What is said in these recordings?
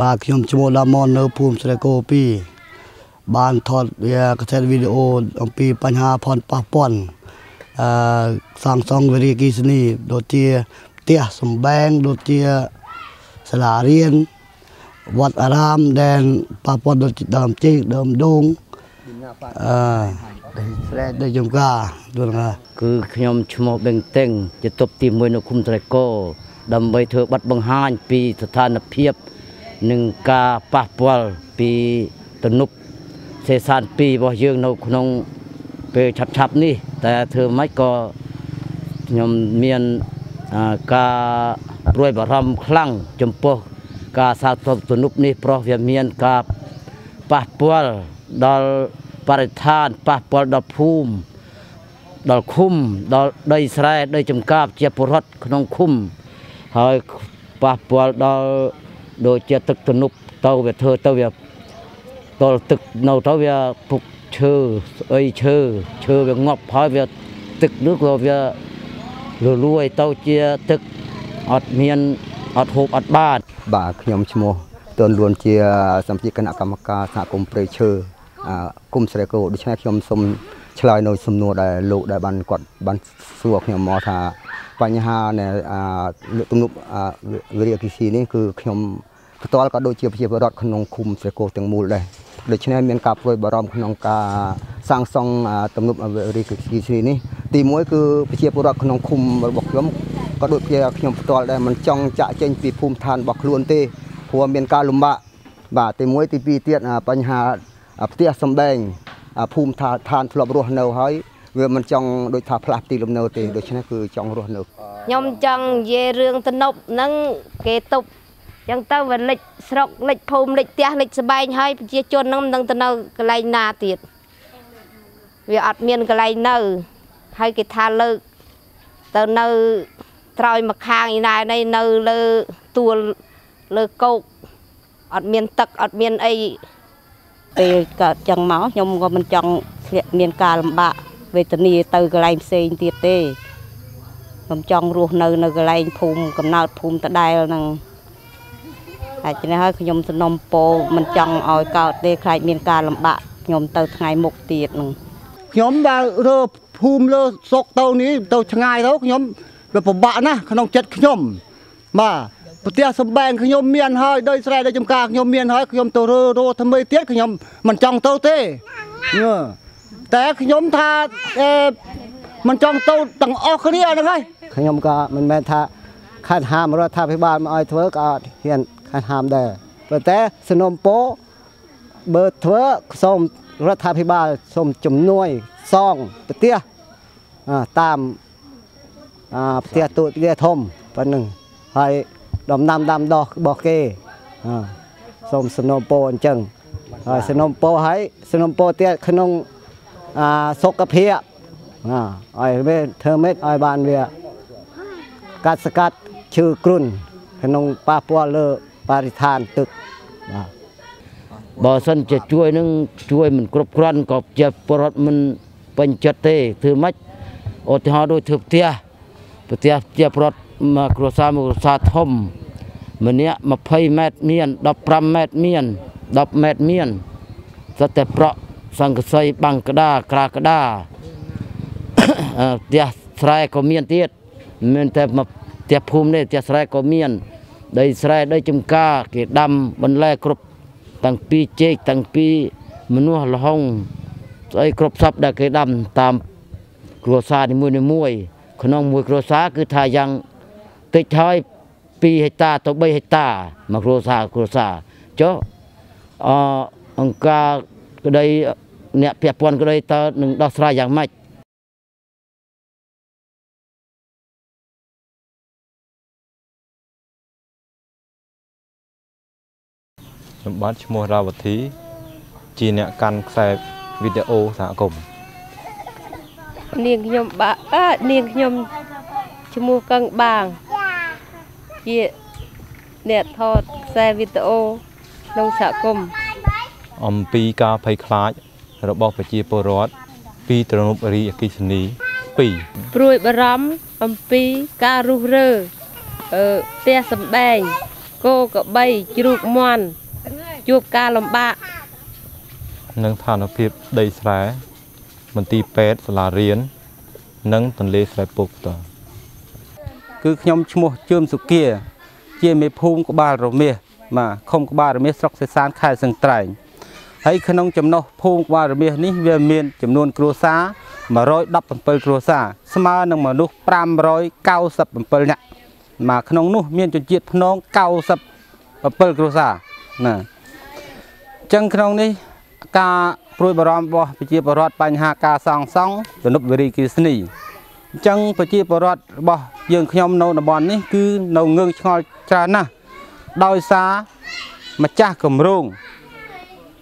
បាទខ្ញុំឈ្មោះដាមននៅភូមិស្រែគោ2បានថតវាកាសែតវីដេអូអំពីបញ្ហាផលប៉ះពាល់អឺសាងសង់វិរិយអគ្គិសនីដូចជាផ្ទះសំបែងដូចជាសាលារៀនវត្តអារាមដែលប៉ះពាល់ដូចជាដើមចេកដើមដូងអឺស្រែដូចចំការដូចណាគឺខ្ញុំឈ្មោះបេងតេងជាតុបទី1នៅឃុំត្រែកោដើម្បីធ្វើប័ណ្ណបង្ហាញពីស្ថានភាព និងការប៉ះពាល់ពីទំនប់សេសាន2របស់យើងនៅក្នុងពេលឆាប់ឆាប់ៗនេះ តែធ្វើម៉េចក៏ខ្ញុំមានអាការព្រួយបារម្ភខ្លាំងចំពោះការសាកសពទំនប់នេះព្រោះវាមានការប៉ះពាល់ដល់បរិស្ថានប៉ះពាល់ដល់ភូមិដល់ឃុំដល់ដីស្រែដីចំការជាពលរដ្ឋក្នុងឃុំហើយប៉ះពាល់ដល់ ដូចជាទឹកទំនប់ទៅវាធ្វើទៅវាតលទឹកនៅទៅវាពុកឈើស្អីឈើឈើវាងាប់ហើយវាទឹកនោះក៏វារលួយទៅជាទឹកអត់មានអត់ហូបអត់បានបាទខ្ញុំឈ្មោះតនលួនជាសមាជិកគណៈកម្មការសហគមន៍ព្រៃឈើអាគុំស្រែគោដូច្នេះខ្ញុំសូមឆ្លើយនៅសំណួរដែលលោកដែលបានគាត់បានសួរខ្ញុំមកថា បញ្ហានៃអាលើកទំនប់អាវិរិយអគិសនីនេះគឺខ្ញុំផ្ទាល់ក៏ដូចជាប្រជាពលរដ្ឋក្នុងឃុំស្រែគោទាំងមូលដែរដូច្នេះមានការព្រួយបារម្ភក្នុងការសាងសង់អាទំនប់វិរិយអគិសនីនេះទីមួយគឺប្រជាពលរដ្ឋក្នុងឃុំរបស់ខ្ញុំក៏ដូចជាខ្ញុំផ្ទាល់ដែរមិនចង់ចាក់ចេញពីភូមិឋានរបស់ខ្លួនទេព្រោះមានការលំបាកបាទទី1ទី2ទៀតអាបញ្ហាអាផ្ទះសំបែងអាភូមិឋានឋានធ្លាប់រស់នៅហើយ វាមិនចង់ដូចថាផ្លាស់ទីលំនៅទេដូច្នេះគឺចង់រស់នៅខ្ញុំចង់និយាយរឿងទំនប់ហ្នឹងគេទប់ចឹងទៅវាលិចស្រុកលិចភូមិលិចផ្ទះលិចស្បែងហើយប្រជាជនហ្នឹងមិនដឹងទៅនៅកន្លែងណាទៀតវាអត់មានកន្លែងនៅ ហើយគេថាលើកទៅនៅត្រោយមកខាងឯណានេះនៅលើទួលលើគោកអត់មានទឹកអត់មានអីពេលកើតចឹងមកខ្ញុំក៏មិនចង់ធ្លាក់មានការលំបាក វេទនាទៅកន្លែងផ្សេងទៀតទេខ្ញុំចង់រស់នៅនៅកន្លែងភូមិកំណើតភូមិតដែលហ្នឹងហើយនេះហើយខ្ញុំសំណុំពោមិនចង់ឲ្យកើតទេខ្លាចមានការលំបាកខ្ញុំទៅថ្ងៃមុខទៀតហ្នឹងខ្ញុំបើរើភូមិលើសុកទៅនេះទៅឆ្ងាយទៅខ្ញុំវាពិបាកណាស់ក្នុងចិត្តខ្ញុំបាទប្រទេសសំបែងខ្ញុំមានហើយដោយស្រែដោយចំការខ្ញុំមានហើយខ្ញុំទៅរើរោថ្មីទៀតខ្ញុំមិនចង់ទៅទេញើ តែខ្ញុំថាអេមិនចង់ទៅទាំងអស់គ្នាហ្នឹងហើយខ្ញុំក៏មិនមែនថាខាត់ហាមរដ្ឋាភិបាលមកឲ្យធ្វើក៏អត់ហ៊ានខាត់ហាមដែរប៉ុន្តែសំណុំពោបើធ្វើសូមរដ្ឋាភិបាលសូមជំនួយសងប្រទេសអាតាមអាប្រទេសទូតប្រទេសធំប៉ុណ្ណឹងហើយដំណាំដាំដុះរបស់គេអាសូមសំណុំពោអញ្ចឹងហើយសំណុំពោហើយសំណុំពោទៀតក្នុងអា សុខភាពអាឲ្យវាធ្វើម៉េចឲ្យបានវាកាត់ស្កាត់ឈឺគ្រុនក្នុងប៉ះពាល់លើបរិស្ថានទឹកបាទបើសិនជាជួយនឹងជួយមិនគ្រប់គ្រាន់ក៏ជាពលរដ្ឋមិនពេញចិត្តទេធ្វើម៉េចឧទាហរណ៍ដូចធ្វើផ្ទះផ្ទះជាពលរដ្ឋមកគ្រួសារមួយគ្រួសារធំម្នាក់20ម៉ែត្រមាន15ម៉ែត្រមាន10ម៉ែត្រមានសុទ្ធតែប្រក់ សង្កសីបាំងក្តារក្រាក្តារអឺផ្ទះស្រែក៏មានទៀតមិនមែនតែមកផ្ទះភូមិទេផ្ទះស្រែក៏មានដីស្រែដីចំការគេដាំបន្លែគ្រប់តាំងពីចេកតាំងពីមនុស្សលហុងស្អីគ្រប់សពដែលគេដាំតាមគ្រួសារនីមួយៗក្នុងមួយគ្រួសារគឺថាយ៉ាងតិចហើយ2ហិកតាទៅ3ហិកតាមួយគ្រួសារគ្រួសារចុះអអង្គការក្តី អ្នកពាក់ព័ន្ធក្តីតើនឹងដោះស្រាយយ៉ាងម៉េចខ្ញុំបាទឈ្មោះរាវធី ជាអ្នកកាន់ខ្សែវីដេអូសហគមន៍នាងខ្ញុំបាអើនាងខ្ញុំឈ្មោះកឹងបាងជាអ្នកថតខ្សែវីដេអូក្នុងសហគមន៍អំពីការភ័យខ្លាច របស់ប្រជាពលរដ្ឋពីទ្រនប់រីអគិសនី2ព្រួយបារម្ភអំពីការរុះរើអឺផ្ទះសម្បែងឃគោក្របីជ្រូកមាន់ជួបការលំបាកនិងស្ថានភាពដីស្រែមន្ទីរពេទ្យសាលារៀននិងទន្លេស្រែពុកតគឺខ្ញុំឈ្មោះជឿមសុគា ជាមេភូមិក្បាលរមាសបាទឃុំក្បាលរមាសស្រុកសេសានខេត្តសឹងត្រែង ហើយក្នុងចំណុះភូមិក្បាលរមាសនេះវាមានចំនួនគ្រួសារ117គ្រួសារស្មើនឹងមនុស្ស597នាក់មកក្នុងនោះមានជនជាតិភ្នង97គ្រួសារណាអញ្ចឹងក្នុងនេះការព្រួយបារម្ភរបស់ប្រជាពលរដ្ឋបញ្ហាការសង់សង់ទំនប់វារីអគ្គិសនីអញ្ចឹងប្រជាពលរដ្ឋរបស់យើងខ្ញុំនៅតំបន់នេះគឺនៅងឿងឆ្ងល់ច្រើនណាស់ដោយសារម្ចាស់គម្រោង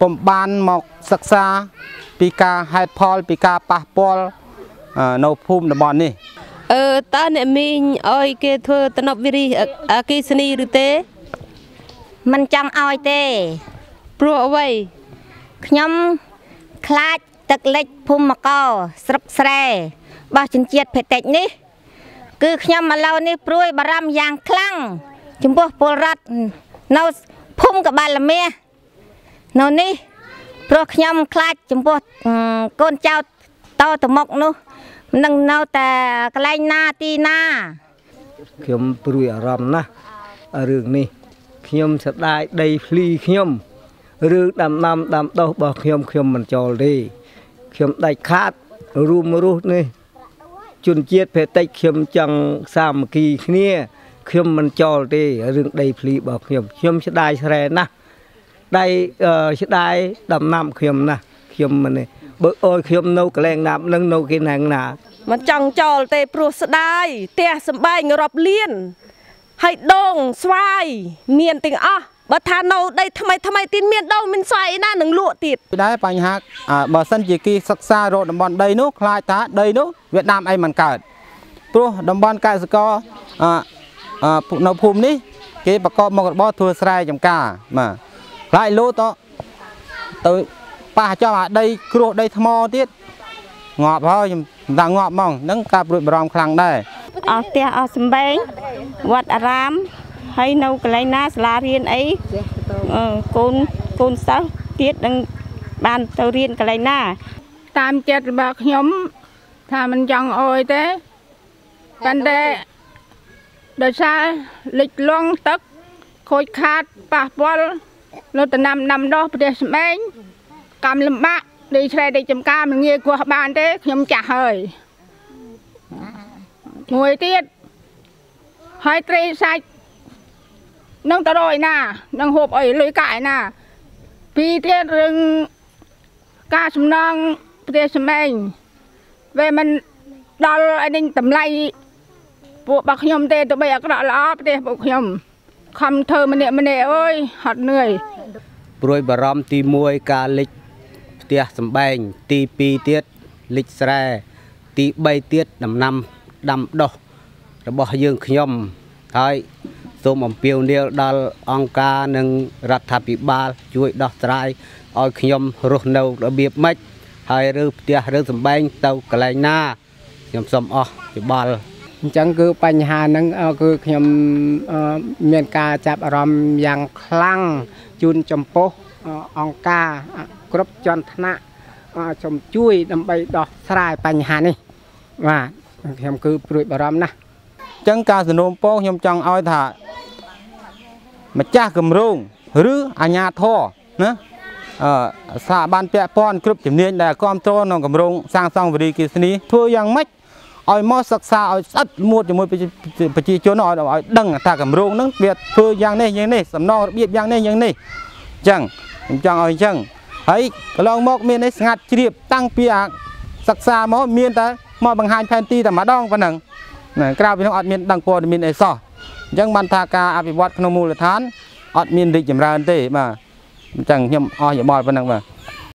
ពុំបានមកសិក្សាពីការហេតុផលពីការប៉ះពាល់អឺនៅភូមិតំបន់នេះអឺតើអ្នកមីងអោយគេធ្វើតំណប់វិរីអគិសនីឬទេមិនចង់ឲ្យទេព្រោះអ្វីខ្ញុំខ្លាចទឹកលិចភូមិមកោស្រុកស្រែរបស់ជនជាតិភេតិចនេះ គឺខ្ញុំឥឡូវនេះព្រួយបារម្ភយ៉ាងខ្លាំងចំពោះពលរដ្ឋនៅភូមិកបាលមាស នៅនេះព្រោះខ្ញុំខ្លាចចំពោះអឺកូនចៅតទៅមុខនោះនឹងនៅតែកន្លែងណាទីណាខ្ញុំព្រួយអារម្មណ៍ណាស់រឿងនេះខ្ញុំស្ដាយដីភ្លីខ្ញុំរឿងដាំដាំដាំដុះរបស់ខ្ញុំខ្ញុំមិនចូលទេខ្ញុំដាច់ខាតរួមរស់នេះជនជាតិភេតិចខ្ញុំចង់សាមគ្គីគ្នាខ្ញុំមិនចូលទេរឿងដីភ្លីរបស់ខ្ញុំខ្ញុំស្ដាយស្រែណាស់ ដៃជាដៃដំណាំខ្ញុំណាខ្ញុំនេះបើអូនខ្ញុំនៅកន្លែងណានឹងនៅគេណាណាមិនចង់ចោលទេព្រោះស្ដាយផ្ទះសំបែងរាប់លានហើយដងស្វាយមានទាំងអស់បើថានៅដីថ្មីថ្មីទីមានដងមានស្វាយណានឹងលក់ទៀតពីដែរបញ្ហាបើសិនជាគេសិក្សារកតំបន់ដីនោះខ្លាចថាដីនោះវាដាំអីមិនកើតព្រោះតំបន់កសិករនៅភូមិនេះ គេប្រកបមុខរបរធ្វើស្រែចម្ការបាទ ខ្លាចលោតទៅប៉ះចំអាដីគ្រោះដីថ្មទៀតងាប់ហើយខ្ញុំថាងាប់ហ្មងហ្នឹងការព្រួយបារម្ភខ្លាំងដែរអស់ផ្ទះអស់សំបែងវត្តអារាមហើយនៅកន្លែងណាសាលារៀនអីអឺកូនកូនសិស្សទៀតនឹងបានទៅរៀនកន្លែងណា តាមចិត្តរបស់ខ្ញុំថាមិនចង់អោយទេប៉ុន្តែដោយសារលិចលង់ទឹកខូចខាតប៉ះពាល់ នៅតំណាំដាំដុះប្រទេសស្បែងកម្មលំបាកដីស្រែដីចំការមិនងាយគោះបានទេខ្ញុំចាស់ហើយមួយទៀតហើយត្រីសាច់នឹងតរយណានឹងហូបអីលុយកាក់ឯណាពីរទៀតរឿងការសំណងប្រទេសស្បែងវាមិនដល់ឯនេះតម្លៃពួករបស់ខ្ញុំទេទៅបីអាក្រក់ល្អប្រទេសពួកខ្ញុំ ខំធ្វើម្នាក់ម្នាក់អើយហត់នឿយព្រួយបារម្ភទី1ការលិចផ្ទះសំបែងទី2ទៀតលិចស្រែទី3ទៀតដំណាំដាំដុះរបស់យើងខ្ញុំហើយសូមអំពាវនាវដល់អង្គការនិងរដ្ឋាភិបាល ជួយដោះស្រាយឲ្យខ្ញុំរស់នៅរបៀបម៉េចហើយរើផ្ទះរើសំបែងទៅកន្លែងណាខ្ញុំសូមអស់យោបល់ អញ្ចឹងគឺបញ្ហាហ្នឹងអឺគឺខ្ញុំអឺមានការចាប់អារម្មណ៍យ៉ាងខ្លាំងជូនចំពោះអឺអង្គការអគ្រប់ជាន់ថ្នាក់អឺសូមជួយ ដើម្បីដោះស្រាយបញ្ហានេះបាទខ្ញុំគឺព្រួយបារម្ភណាស់អញ្ចឹងការសនុំពរខ្ញុំចង់ឲ្យថាម្ចាស់គម្រោងឬអាជ្ញាធរណាអឺស្ថាប័នពាក់ព័ន្ធគ្រប់ជំនាញដែលគ្រប់គ្រងក្នុងគម្រោងសាងសង់វិរីអគ្គិសនីធ្វើយ៉ាងម៉េច ឲ្យមកសិក្សាឲ្យស្អិតមួតជាមួយប្រជាប្រជាជនឲ្យឲ្យដឹងថាគម្រោងហ្នឹងវាធ្វើយ៉ាងនេះយ៉ាងនេះសំណងរបៀបយ៉ាងនេះយ៉ាងនេះអញ្ចឹងខ្ញុំចង់ឲ្យអញ្ចឹងហើយកន្លងមកមាននេះស្ងាត់ជ្រាបតាំងពីអាសិក្សាមកមានតែមកបង្ហាញផែនទីតែម្ដងប៉ុណ្ណឹងណាក្រៅពីនោះអត់មានដឹងព័ត៌មានអីសោះអញ្ចឹងបានថាការអភិវឌ្ឍក្នុងមូលដ្ឋានអត់មានរីកចម្រើនទេបាទអញ្ចឹងខ្ញុំអស់យោបល់ប៉ុណ្ណឹងបាទ